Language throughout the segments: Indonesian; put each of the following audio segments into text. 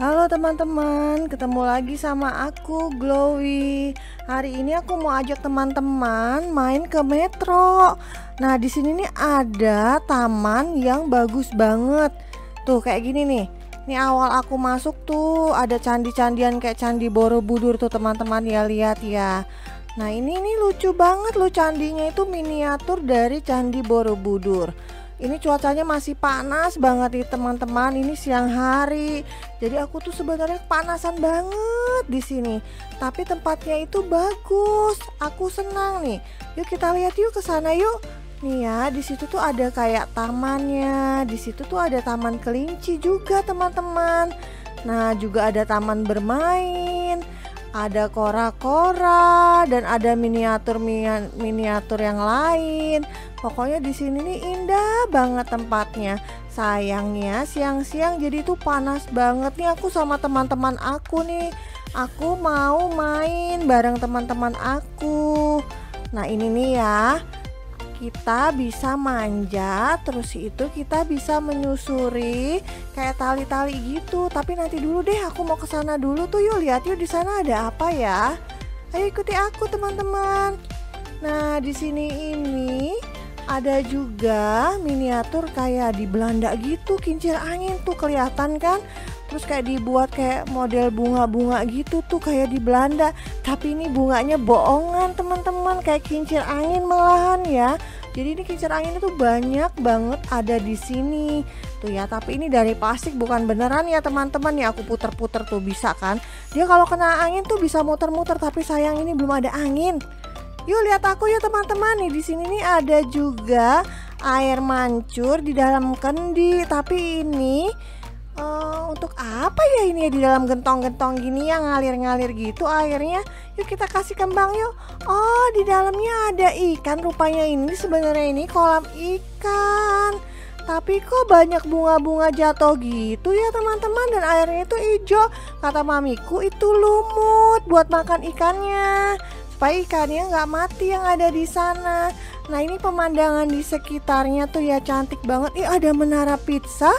Halo teman-teman, ketemu lagi sama aku Glowy. Hari ini aku mau ajak teman-teman main ke Metro. Nah, di sini nih ada taman yang bagus banget. Tuh kayak gini nih. Ini awal aku masuk tuh ada candi-candian kayak candi Borobudur tuh teman-teman ya lihat ya. Nah, ini nih lucu banget loh candinya itu miniatur dari candi Borobudur. Ini cuacanya masih panas banget nih teman-teman. Ini siang hari. Jadi aku tuh sebenarnya panasan banget di sini. Tapi tempatnya itu bagus. Aku senang nih. Yuk kita lihat yuk ke sana yuk. Nih ya, di situ tuh ada kayak tamannya. Di situ tuh ada taman kelinci juga, teman-teman. Nah, juga ada taman bermain ada kora-kora dan ada miniatur miniatur yang lain. Pokoknya di sini nih indah banget tempatnya. Sayangnya siang-siang jadi itu panas banget nih aku sama teman-teman aku nih. Aku mau main bareng teman-teman aku. Nah, ini nih ya kita bisa manja terus itu kita bisa menyusuri kayak tali-tali gitu. Tapi nanti dulu deh aku mau ke sana dulu tuh. Yuk lihat yuk di sana ada apa ya. Ayo ikuti aku teman-teman. Nah di sini ini ada juga miniatur kayak di Belanda gitu kincir angin tuh kelihatan kan terus kayak dibuat kayak model bunga-bunga gitu tuh kayak di Belanda. Tapi ini bunganya bohongan teman-teman. Kayak kincir angin malahan ya. Jadi ini kincir angin itu banyak banget ada di sini. Tuh ya tapi ini dari plastik bukan beneran ya teman-teman. Ya aku puter-puter tuh bisa kan. Dia kalau kena angin tuh bisa muter-muter tapi sayang ini belum ada angin. Yuk lihat aku ya teman-teman. Nih di sini nih ada juga air mancur di dalam kendi. Tapi ini uh, untuk apa ya ini ya di dalam gentong-gentong gini yang ngalir-ngalir gitu? Airnya yuk kita kasih kembang yuk. Oh di dalamnya ada ikan. Rupanya ini sebenarnya ini kolam ikan. Tapi kok banyak bunga-bunga jatuh gitu ya teman-teman? Dan airnya itu hijau. Kata mamiku itu lumut buat makan ikannya supaya ikannya nggak mati yang ada di sana. Nah ini pemandangan di sekitarnya tuh ya cantik banget. Ih ada menara pizza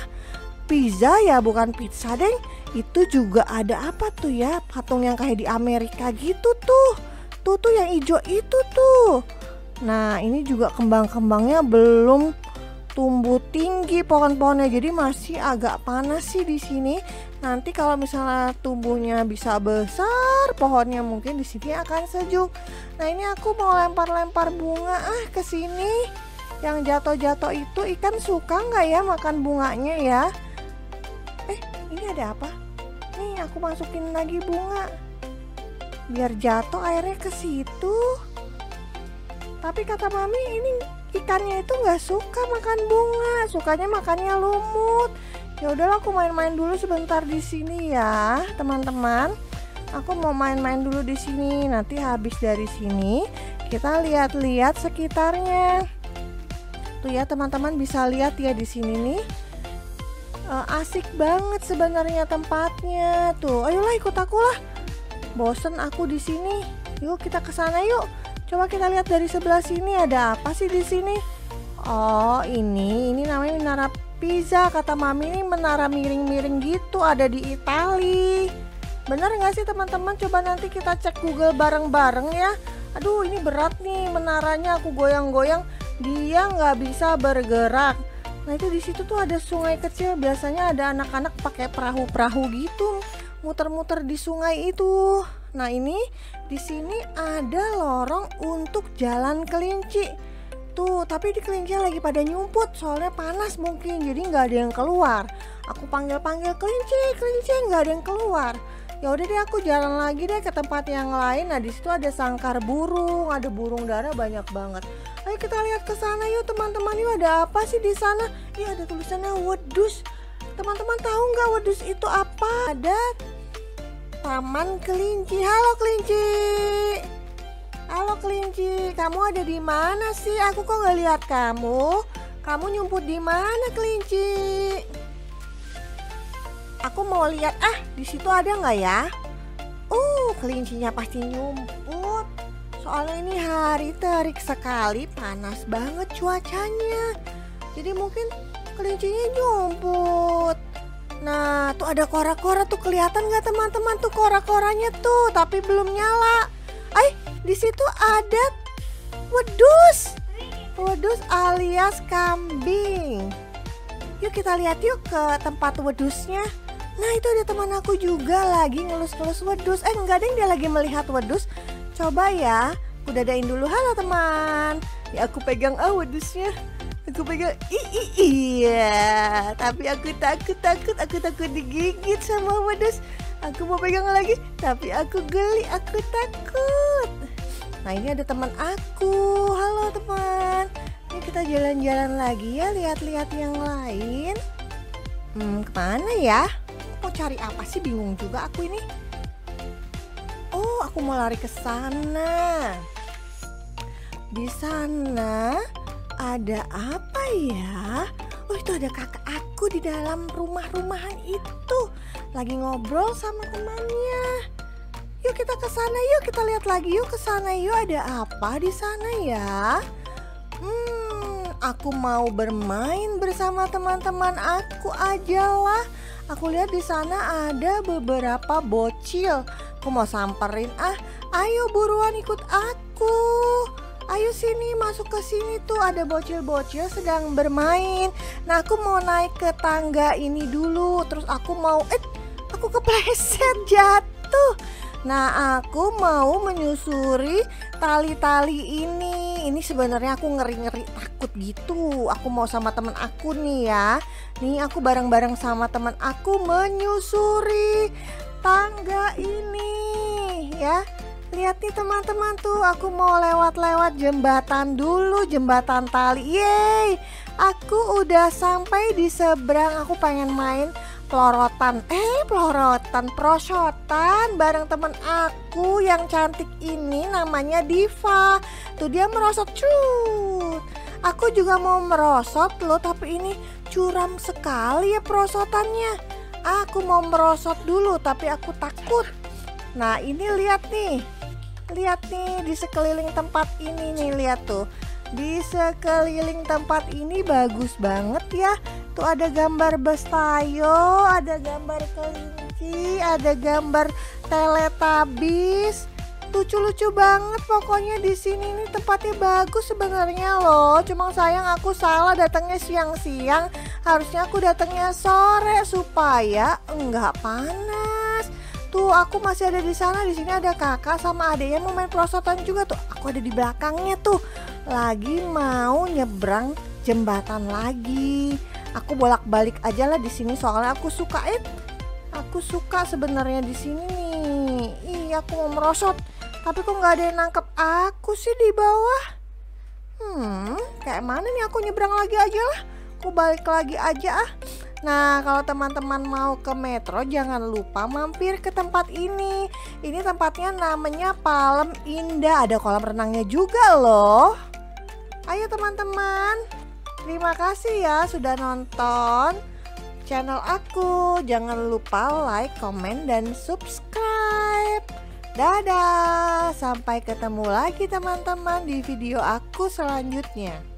pizza ya bukan pizza deng. Itu juga ada apa tuh ya? Patung yang kayak di Amerika gitu tuh. Tuh tuh yang hijau itu tuh. Nah ini juga kembang-kembangnya belum tumbuh tinggi pohon-pohonnya jadi masih agak panas sih di sini. Nanti kalau misalnya tumbuhnya bisa besar pohonnya mungkin di sini akan sejuk. Nah ini aku mau lempar-lempar bunga ah ke sini. Yang jatuh-jatuh itu ikan suka nggak ya makan bunganya ya ini ada apa? Nih aku masukin lagi bunga. Biar jatuh airnya ke situ. Tapi kata mami ini ikannya itu nggak suka makan bunga. Sukanya makannya lumut. Ya udahlah aku main-main dulu sebentar di sini ya teman-teman. Aku mau main-main dulu di sini. Nanti habis dari sini kita lihat-lihat sekitarnya. Tuh ya teman-teman bisa lihat ya di sini nih uh, asik banget sebenarnya tempatnya. Tuh, ayolah ikut aku lah. Bosen aku di sini. Yuk kita ke sana yuk. Coba kita lihat dari sebelah sini ada apa sih di sini? Oh, ini ini namanya menara Pisa. Kata Mami ini menara miring-miring gitu ada di Itali. Bener nggak sih teman-teman? Coba nanti kita cek Google bareng-bareng ya. Aduh, ini berat nih menaranya. Aku goyang-goyang, dia nggak bisa bergerak Nah itu di situ tuh ada sungai kecil. Biasanya ada anak-anak pakai perahu-perahu gitu muter-muter di sungai itu. Nah ini di sini ada lorong untuk jalan kelinci. Tuh, tapi di kelinci lagi pada nyumput soalnya panas mungkin jadi nggak ada yang keluar. Aku panggil-panggil kelinci, kelinci nggak ada yang keluar ya udah deh aku jalan lagi deh ke tempat yang lain. Nah di situ ada sangkar burung ada burung dara banyak banget. Ayo kita lihat ke sana yuk teman-teman. Yuk ada apa sih di sana? Iya ada tulisannya wedus. Teman-teman tahu nggak wedus itu apa? Ada taman kelinci. Halo kelinci. Halo kelinci. Kamu ada di mana sih? Aku kok nggak lihat kamu. Kamu nyumput di mana kelinci Aku mau lihat ah di situ ada nggak ya? Uh, kelincinya pasti nyumput. Soalnya ini hari terik sekali, panas banget cuacanya. Jadi mungkin kelincinya nyumput. Nah, tuh ada kora-kora tuh kelihatan nggak teman-teman tuh kora-koranya tuh, tapi belum nyala. Eh, di situ ada wedus. Wedus alias kambing. Yuk kita lihat yuk ke tempat wedusnya. Nah, itu ada teman aku juga lagi ngelus-ngelus wedus. Eh, enggak deh dia lagi melihat wedus. Coba ya, aku dadain dulu. Halo teman. Ya aku pegang ah wedusnya aku pegang i iya tapi aku takut takut aku takut digigit sama wedus aku mau pegang lagi tapi aku geli aku takut nah ini ada teman aku halo teman ini kita jalan-jalan lagi ya lihat-lihat yang lain hmm ke mana ya cari apa sih bingung juga aku ini oh aku mau lari ke sana di sana ada apa ya? Oh itu ada kakak aku di dalam rumah-rumahan itu Lagi ngobrol sama temannya Yuk kita ke sana yuk kita lihat lagi yuk ke sana yuk ada apa di sana ya? Hmm, aku mau bermain bersama teman-teman aku aja lah. Aku lihat di sana ada beberapa bocil. Aku mau samperin ah, ayo buruan ikut aku. Ayo sini masuk ke sini tuh ada bocil-bocil sedang bermain. Nah aku mau naik ke tangga ini dulu. Terus aku mau eh aku kepleset jatuh. Nah aku mau menyusuri tali-tali ini. Ini sebenarnya aku ngeri-ngeri takut gitu. Aku mau sama teman aku nih ya. Nih aku bareng-bareng sama teman aku menyusuri tangga ini ya Lihat nih teman-teman tuh aku mau lewat-lewat jembatan dulu Jembatan tali Yeay Aku udah sampai di seberang Aku pengen main pelorotan. Eh pelorotan Prosotan bareng temen aku yang cantik ini namanya Diva. Tuh dia merosot cut. Aku juga mau merosot loh tapi ini curam sekali ya perosotannya. Aku mau merosot dulu tapi aku takut. Nah ini lihat nih. Lihat nih di sekeliling tempat ini nih lihat tuh di sekeliling tempat ini bagus banget ya tuh ada gambar bestayo ada gambar kelinci ada gambar teletabis lucu-lucu banget pokoknya di sini nih tempatnya bagus sebenarnya loh cuma sayang aku salah datangnya siang-siang harusnya aku datangnya sore supaya enggak panas Tuh aku masih ada di sana. Di sini ada kakak sama adiknya mau main perosotan juga tuh. Aku ada di belakangnya tuh. Lagi mau nyebrang jembatan lagi. Aku bolak-balik aja lah di sini soalnya aku suka it. Aku suka sebenarnya di sini nih. Iya aku mau merosot. Tapi kok nggak ada yang nangkep aku sih di bawah. Hmm, kayak mana nih aku nyebrang lagi aja lah. Aku balik lagi aja ah. Nah, kalau teman-teman mau ke metro, jangan lupa mampir ke tempat ini. Ini tempatnya namanya Palem Indah. Ada kolam renangnya juga loh. Ayo teman-teman, terima kasih ya sudah nonton channel aku. Jangan lupa like, komen, dan subscribe. Dadah, sampai ketemu lagi teman-teman di video aku selanjutnya.